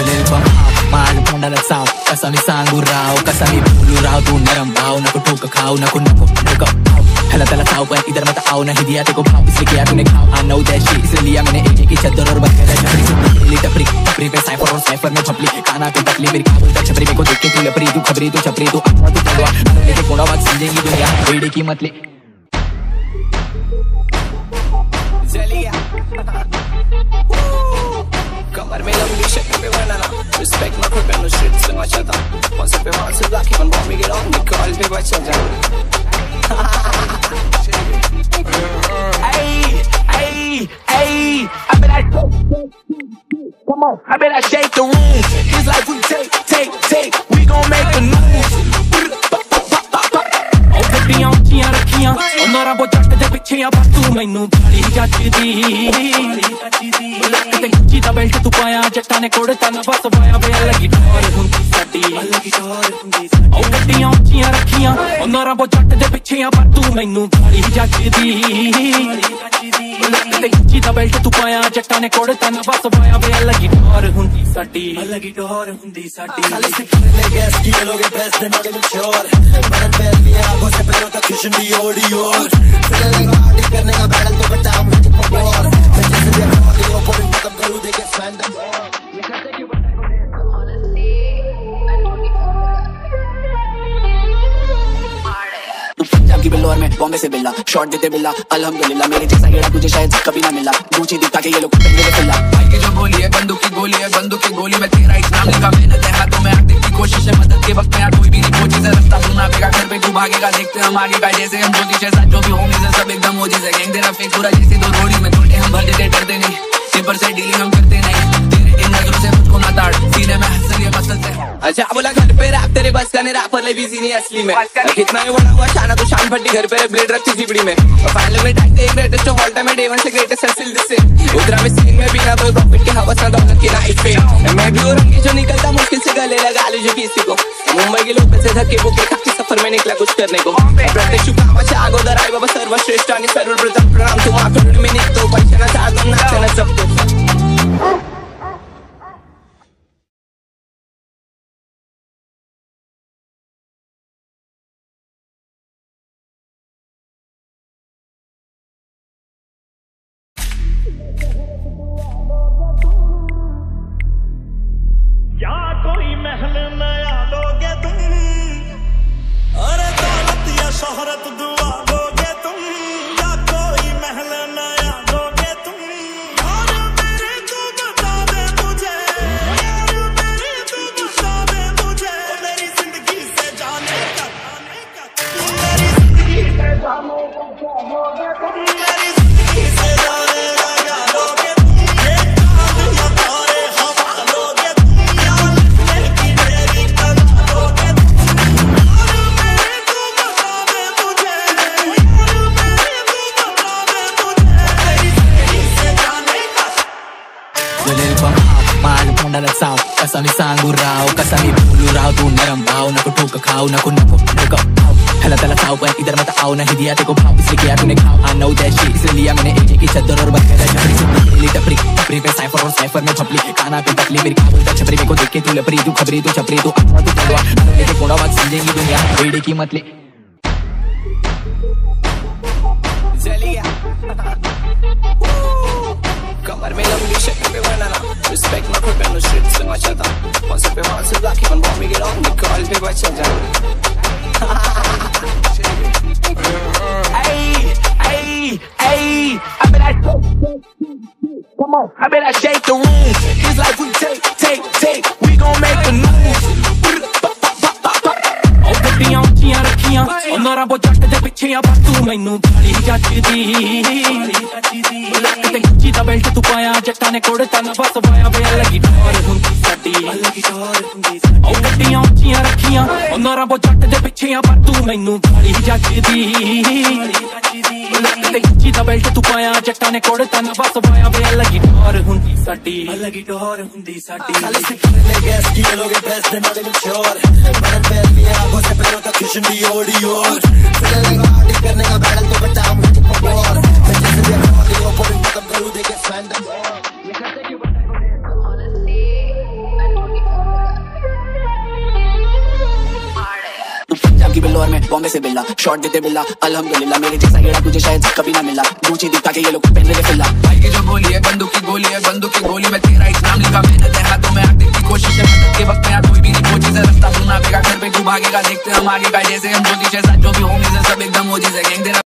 माझ्या तोंडाला चाव कसा मी सांगू राव कसा मी बोलू राव तू नरम भाव नको ठोक खाऊ नको नको नको हला तला चाव पर इधर मत आओ नहीं दिया तेको भाव इसलिए किया तूने खाओ आई नो दैट शिट इसलिए लिया मैंने एजे की चद्दर और बंद छपरी से पहली टपरी टपरी पे साइफर और साइफर में छपली काना पे तकली मेरी काबुल तक छपरी मेरे को देख के तू लपरी तू खबरी तू छपरी तू अपना तू तलवा लेके कोड़ा बात समझेंगी दुनिया बेड़े की मत ले चलिए कमर में लंबी शक्ल पे बनाना रिस्पेक्ट मत कर नो शिट से मचाता once पे वहां से लाकी बन bomb get on the call पे बचा जा Hey, hey, hey, I bet I Come on, I bet I shake the room. It's like we take, take, take, we gon' make the news. ਉਹ ਗੱਡੀਆਂ ਉੱਚੀਆਂ ਰੱਖੀਆਂ ਉਹ Nora ਬੋ ਜੱਟ ਦੇ ਪਿੱਛੇ ਆ ਪਰ ਤੂੰ ਮੈਨੂੰ ਗਾਲੀ ਜੱਜਦੀ ਲੱਕ ਮੇਰਾ ਬੈਲਟ ਤੂੰ ਪਾਇਆ ਜੱਟਾਂ ਨੇ ਕੋੜ ਤਨ ਬਸ ಬಾಯ ಬೇ ਲੱਗੀ ਟੋਰ ਹੁੰਦੀ ਸਾਡੀ ਲੱਗੀ ਟੋਰ ਹੁੰਦੀ ਸਾਡੀ ਉਹ ਗੱਡੀਆਂ ਉੱਚੀਆਂ ਰੱਖੀਆਂ ਉਹ ਨਰਾਂ ਬੋ ਜੱਟ ਦੇ ਪਿੱਛੇ ਆ ਪਰ ਤੂੰ ਮੈਨੂੰ ਗਾਲੀ ਜੱਜਦੀ ਲੱਕ ਤੇ ਉੱਚੀ ਦਾ ਬੈਲਟ ਤੂੰ ਪਾਇਆ ਜੱਟਾਂ ਨੇ ਕੋੜ ਤਨ ਬਸ ਪਾਇਆ ਵੇ ਲੱਗੀ ਟੋਰ ਹੁੰਦੀ ਸਾਡੀ ਲੱਗੀ ਟੋਰ ਹੁੰਦੀ ਸਾਡੀ ਖਾਲੀ ਸਿੱਕੇ ਲੈ ਗਿਆ ਕੀ ਲੋਗੇ ਬੈਸ ਦੇ ਨਾਲ ਕੁਛ ਹੋਰ ਮਰਨ ਵੀ ਆ ਆਪੋ ਸੇ ਪੈਰੋਂ ਤਾਂ ਖੁਸ਼ੀ ਦੀ ਓੜੀ ਓੜ ਫਿਰ ਲੈ ਗਾੜੀ ਕਰਨੇ ਦਾ ਬੈਲਟ ਤੋਂ ਬਟਾ ਮੁਝ ਕੋ दे के स्वैंड तू पंजाब की बिल्लो और मैं बॉम्बे से बिल्ला शॉट देते बिल्ला अल्हम्दुलिल्लाह मेरे जैसा गेड़ा तुझे शायद कभी ना मिला गुची दिखा के ये लोग पेंगे के फिल्ला भाई की जो गोली है बंदूक की गोली है बंदूक की गोली में तेरा नाम लिखा मेहनत है हाथों में आगे की कोशिश है मदद के वक्त में यार कोई भी नहीं कोची से रास्ता सुना पेगा घर पे तू भागेगा देखते हम आगे का जैसे हम ज्योतिष है साथ जो भी होंगे सब एकदम मोजी से गैंग तेरा फेक पूरा जैसे दो रोड़ी में छोटे हम भर देते डरते नहीं सिपर से डीलिंग हम करते नहीं ना ताड़ सीने में ये मसल से अच्छा बोला घर पे रैप तेरे बस का नहीं रैपर ले बिज़ी नहीं असली में। कितना ही बड़ा हुआ शाना तो शान फटी घर पे ब्लेड रखती सिपड़ी में। फाइनल में टाइट एक greatest of all time day one से ग्रेटेस्ट हसल दिस उधरा में सीन में बिना कोई प्रॉफिट के हवस ना दौलत की नाइट पे। मैं भी और रंगी जो निकलता मुश्किल से गले लगा ली जो किसी को। मुंबई के लोग से धक्के बुके खाती सफ़र में निकला कुछ करने को। प्रत्येक शुभकामना अगोदर आई बाबा सर्वश्रेष्ठ आणि सर्वप्रथम प्रणाम। तुम्हाला मी निघतो पैशाना साधन नाचणं जपतो the माझ्या तोंडाला चाव कसा मी सांगू राव कसा मी बोलू राव तू नरम भाव नको ठोक खाऊ नको नको नको भाव हला तला चाव पर इधर मत आओ नहीं दिया तेको भाव इसलिए किया तूने खाओ आई नो दैट शिट इसलिए लिया मैंने एजे की चद्दर और बंद छपरी से पहली टपरी टपरी पे साइफर और साइफर में छपली काना पे तकली मेरी काबुल तक छपरी मेरे को देख के तू लपरी तू खबरी तू छपरी तू अपना तू तलवा लेके कोड़ा बात समझेंगी दुनिया बेड़े की मत ले Respect my crib and shit, so I shut. Once up your heart, so lucky me get on the call, I shut up. I bet I on, shake the room. It's like we take, take, take. We gon' make the news. Oh, baby, I'm Kian, Kian. 오늘은 보자, 그때 비치야, 박수, 내 눈, 다리, 다치디. 다리, 다치디. ਕੋੜਤਾ ਨਾ ਬਸ ਪਾਇਆ ਵੇ ਲੱਗੀ ਟੋਰ ਹੁੰਦੀ ਸਾਡੀ ਉਹ ਗੱਡੀਆਂ ਉੱਚੀਆਂ ਰੱਖੀਆਂ ਉਹ ਨੋਰਾ ਬੋ ਜੱਟ ਦੇ ਪਿੱਛੇ ਆ ਪਰ ਤੂੰ ਮੈਨੂੰ ਗਾਲੀ ਜੱਜਦੀ ਲੱਕ ਤੇ ਗੁੱਚੀ ਦਾ ਬੈਲਟ ਤੂੰ ਪਾਇਆ ਜੱਟਾਂ ਨੇ ਕੋੜਤਾ ਨਾ ਬਸ ਪਾਇਆ ਵੇ ਲੱਗੀ ਟੋਰ ਹੁੰਦੀ ਸਾਡੀ ਲੱਗੀ ਟੋਰ ਹੁੰਦੀ ਸਾਡੀ gas quiero que preste no de mayor Para ver mi agua se pero que cushion di odi or Feel like Bombay से बिल्ला शॉट देते बिल्ला अलहमदुल्ला मेरे जैसा गेड़ा तुझे शायद कभी ना मिला। गुची दिखा के ये लोग पहन रहे फिल्ला भाई की जो गोली है, बंदूक की गोली है, बंदूक की गोली, में तेरा एक नाम लिखा मेहनत है हाथों में आते की कोशिश है। मदद के वक्त यहाँ कोई भी नहीं पहुँची से रास्ता सुना पेगा घर पे तू भागेगा, देखते हम आगे का जैसे हम जो भी होंगे, सब एकदम हो जैसे गैंग तेरा